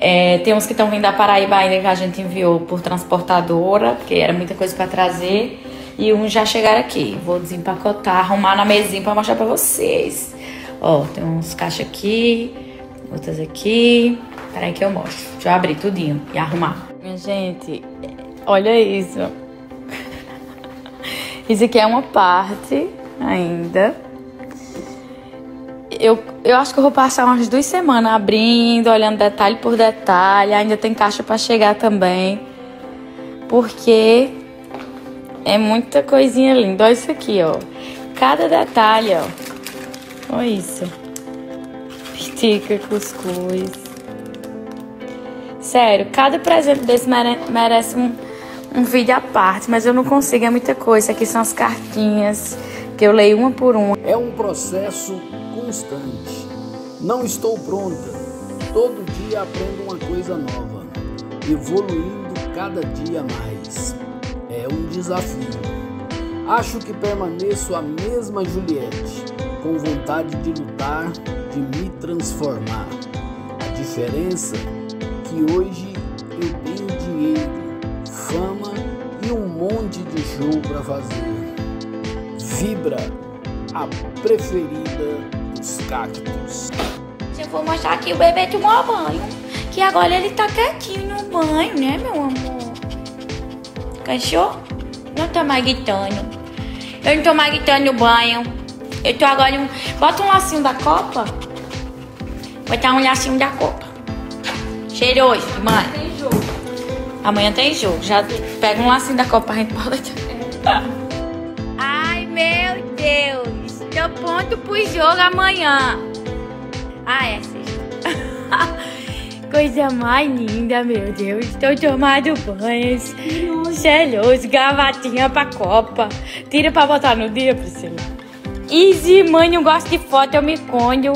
É, tem uns que estão vindo da Paraíba ainda que a gente enviou por transportadora, porque era muita coisa para trazer. E uns já chegaram aqui. Vou desempacotar, arrumar na mesinha para mostrar para vocês. Ó, tem uns caixas aqui, outras aqui. Peraí que eu mostro. Deixa eu abrir tudinho e arrumar. Minha gente, olha isso. Isso aqui é uma parte ainda. Eu, eu acho que eu vou passar umas duas semanas abrindo, olhando detalhe por detalhe. Ainda tem caixa para chegar também. Porque é muita coisinha linda. Olha isso aqui, ó. Cada detalhe, ó. Olha isso. Pitica, cuscuz. Sério, cada presente desse merece um, um vídeo à parte, mas eu não consigo, é muita coisa. Aqui são as cartinhas, que eu leio uma por uma. É um processo constante. Não estou pronta. Todo dia aprendo uma coisa nova, evoluindo cada dia mais. É um desafio. Acho que permaneço a mesma Juliette, com vontade de lutar, de me transformar. A diferença é que hoje eu tenho dinheiro, fama e um monte de show para fazer. Vibra, a preferida dos cactos. Eu vou mostrar aqui o bebê tomou banho, que agora ele tá quietinho no banho, né, meu amor? Cansou? Não tô mais gritando. Eu não tô mais gritando no banho. Eu tô agora... Um... Bota um lacinho da copa. Botar um lacinho da copa. Cheiroso, mãe. Tem jogo. Amanhã tem jogo. Já pega um lacinho da copa pra gente botar. Ai, meu Deus. Tô pronto pro jogo amanhã. Ah, é sexta. Coisa mais linda, meu Deus. Estou tomando banho. Cheiroso, gravatinha pra copa. Tira pra botar no dia, Priscila. Easy, mãe, não gosto de foto, eu me escondo.